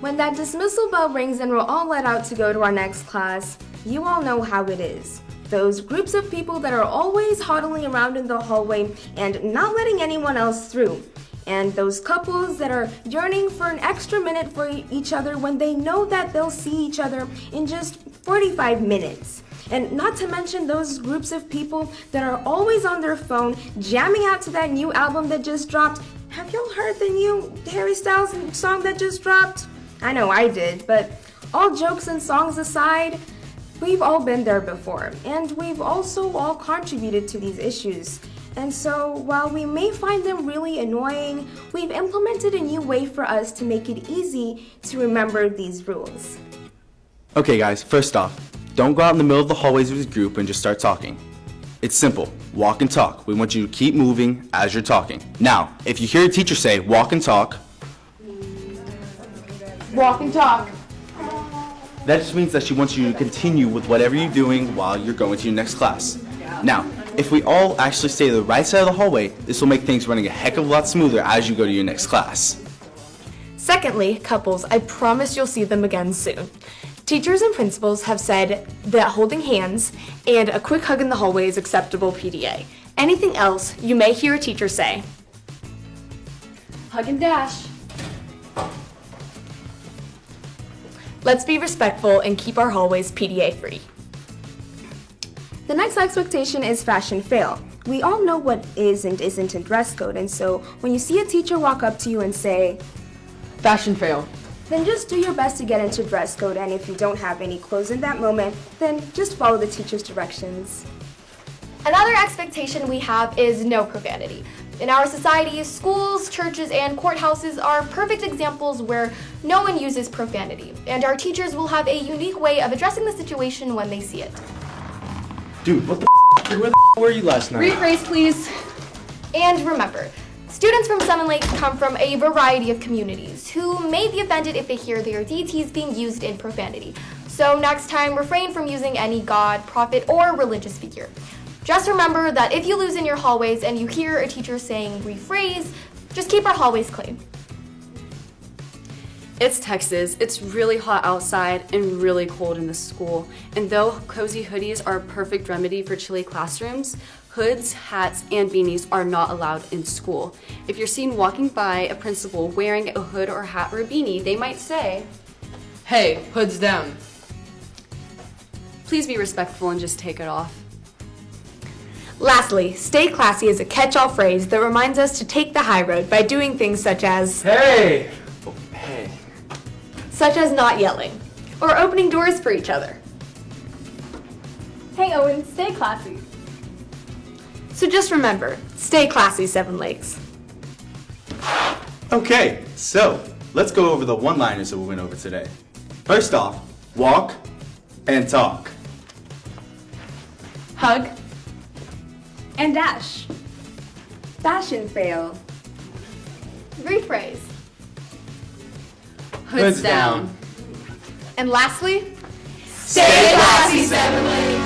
When that dismissal bell rings and we're all let out to go to our next class, you all know how it is. Those groups of people that are always huddling around in the hallway and not letting anyone else through. And those couples that are yearning for an extra minute for each other when they know that they'll see each other in just 45 minutes. And not to mention those groups of people that are always on their phone jamming out to that new album that just dropped. Have y'all heard the new Harry Styles song that just dropped? I know I did, but all jokes and songs aside, we've all been there before, and we've also all contributed to these issues. And so, while we may find them really annoying, we've implemented a new way for us to make it easy to remember these rules. Okay guys, first off, don't go out in the middle of the hallways with this group and just start talking. It's simple, walk and talk. We want you to keep moving as you're talking. Now, if you hear a teacher say walk and talk, Walk and talk. That just means that she wants you to continue with whatever you're doing while you're going to your next class. Now, if we all actually stay to the right side of the hallway, this will make things running a heck of a lot smoother as you go to your next class. Secondly, couples, I promise you'll see them again soon. Teachers and principals have said that holding hands and a quick hug in the hallway is acceptable PDA. Anything else, you may hear a teacher say, Hug and dash. let's be respectful and keep our hallways PDA free. The next expectation is fashion fail. We all know what is and isn't in dress code, and so when you see a teacher walk up to you and say, Fashion fail. Then just do your best to get into dress code, and if you don't have any clothes in that moment, then just follow the teacher's directions. Another expectation we have is no profanity. In our society, schools, churches, and courthouses are perfect examples where no one uses profanity, and our teachers will have a unique way of addressing the situation when they see it. Dude, what the f? Where the f were you last night? Rephrase, please. And remember, students from Seven Lakes come from a variety of communities who may be offended if they hear their deities being used in profanity. So next time, refrain from using any god, prophet, or religious figure. Just remember that if you lose in your hallways and you hear a teacher saying rephrase, just keep our hallways clean. It's Texas. It's really hot outside and really cold in the school. And though cozy hoodies are a perfect remedy for chilly classrooms, hoods, hats, and beanies are not allowed in school. If you're seen walking by a principal wearing a hood or hat or a beanie, they might say, Hey, hood's down. please be respectful and just take it off. Lastly, stay classy is a catch-all phrase that reminds us to take the high road by doing things such as Hey! Oh, hey. such as not yelling or opening doors for each other. Hey Owen, stay classy. So just remember, stay classy, Seven Lakes. Okay, so let's go over the one-liners that we went over today. First off, walk and talk. Hug and dash. Fashion fail. Rephrase. Hoods, down. And lastly, Stay classy, Seven Lakes.